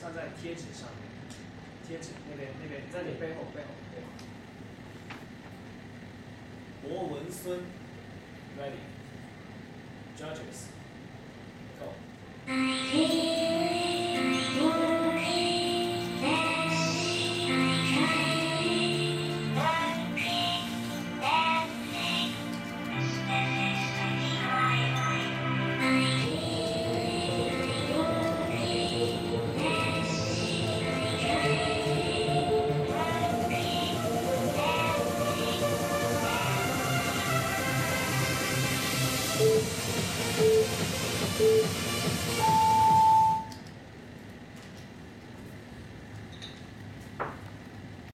站在贴纸上面，贴纸那边那边在你背后背后背后。博文孙，ready，judges。Thank you.